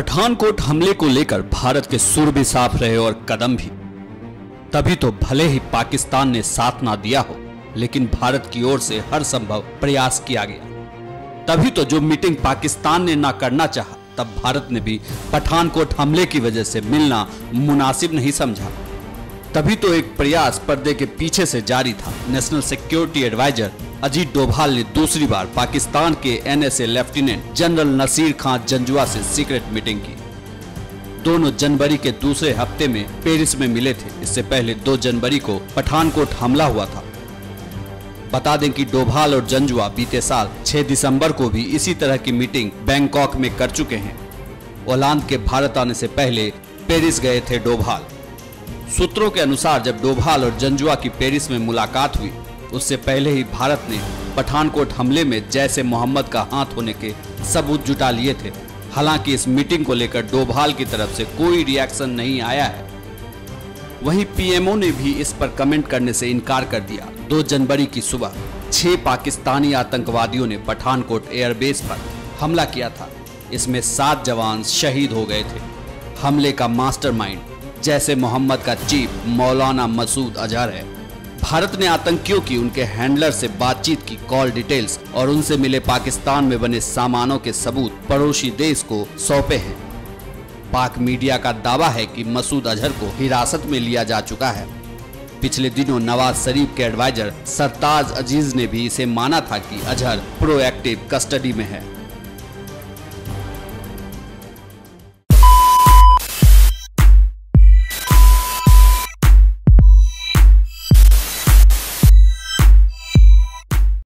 पठानकोट हमले को लेकर भारत के सुर भी साफ़ रहे और कदम भी। तभी तो भले ही पाकिस्तान ने साथ ना दिया हो, लेकिन भारत की ओर से हर संभव प्रयास किया गया। तभी तो जो मीटिंग पाकिस्तान ने ना करना चाहा, तब भारत ने भी पठानकोट हमले की वजह से मिलना मुनासिब नहीं समझा। तभी तो एक प्रयास पर्दे के पीछे से जारी था, national security adviser Ajit Doval ने दूसरी बार पाकिस्तान के NSA lieutenant general Nasir Khan Janjua से सीक्रेट मीटिंग की। दोनों जनवरी के दूसरे हफ़्ते में पेरिस में मिले थे। इससे पहले 2 जनवरी को पठानकोट हमला हुआ था। बता दें कि डोभाल और जंजुआ बीते साल 6 दिसंबर को भी इसी तरह की मीटिंग बैंकॉक में कर चुके हैं। ओलांद के भारत आने से पहले पेरिस गए थे डोभाल। सूत्रों के अनुसार जब डोभाल और जंजुआ की पेरिस में मुलाकात हुई उससे पहले ही भारत ने पठानकोट हमले में जैसे मोहम्मद का हाथ होने के सबूत जुटा लिए थे। हालाँकि इस मीटिंग को लेकर डोभाल की तरफ़ से कोई रिएक्शन नहीं आया है। वहीं पीएमओ ने भी इस पर कमेंट करने से इनकार कर दिया। 2 जनवरी की सुबह छह पाकिस्तानी आतंकवादियों ने पठानकोट एयरबेस पर हमला किया था। इसमें सात जवान शहीद हो गए थे। हमले का मास्टरमाइंड जैसे मोहम्मद का चीफ मौलाना मसूद अजहर है। भारत ने आतंकियों की, उनके हैंडलर से बातचीत की कॉल डिटेल्स और उनसे मिले पाकिस्तान में बने सामानों के सबूत पड़ोसी देश को सौंपे हैं। पाक मीडिया का दावा है कि मसूद अजहर को हिरासत में लिया जा चुका है। पिछले दिनों नवाज़ शरीफ के एडवाइजर सरताज अज़ीज़ ने भी इसे माना था कि अजहर प्रोएक्टिव कस्टडी में है।